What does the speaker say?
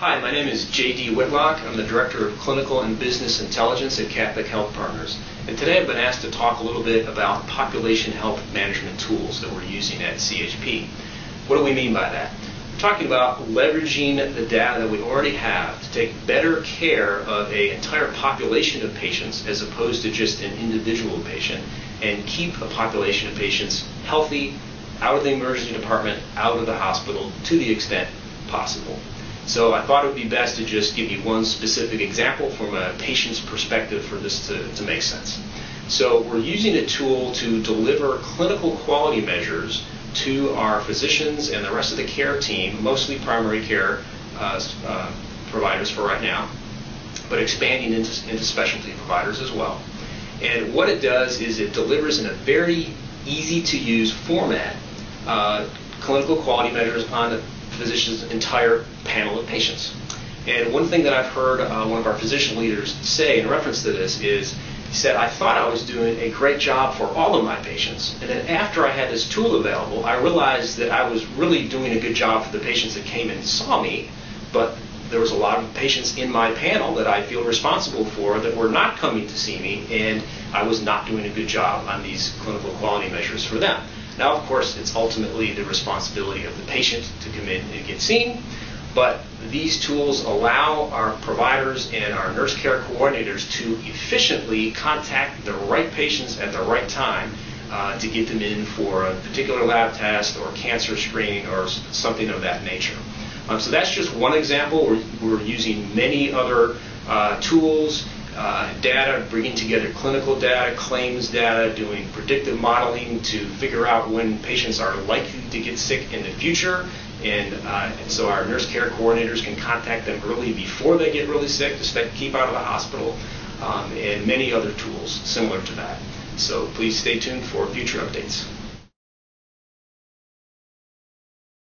Hi, my name is J.D. Whitlock. I'm the Director of Clinical and Business Intelligence at Catholic Health Partners. And today I've been asked to talk a little bit about population health management tools that we're using at CHP. What do we mean by that? We're talking about leveraging the data that we already have to take better care of an entire population of patients as opposed to just an individual patient and keep a population of patients healthy, out of the emergency department, out of the hospital to the extent possible. So I thought it would be best to just give you one specific example from a patient's perspective for this to, to make sense. So we're using a tool to deliver clinical quality measures to our physicians and the rest of the care team, mostly primary care uh, uh, providers for right now, but expanding into, into specialty providers as well. And what it does is it delivers in a very easy to use format uh, clinical quality measures on physician's entire panel of patients. And one thing that I've heard uh, one of our physician leaders say in reference to this is, he said, I thought I was doing a great job for all of my patients. And then after I had this tool available, I realized that I was really doing a good job for the patients that came and saw me, but there was a lot of patients in my panel that I feel responsible for that were not coming to see me, and I was not doing a good job on these clinical quality measures for them. Now, of course, it's ultimately the responsibility of the patient to come in and get seen, but these tools allow our providers and our nurse care coordinators to efficiently contact the right patients at the right time uh, to get them in for a particular lab test or cancer screening or something of that nature. Um, so that's just one example. We're, we're using many other uh, tools uh, data, bringing together clinical data, claims data, doing predictive modeling to figure out when patients are likely to get sick in the future. And, uh, and so our nurse care coordinators can contact them early before they get really sick to stay, keep out of the hospital, um, and many other tools similar to that. So please stay tuned for future updates.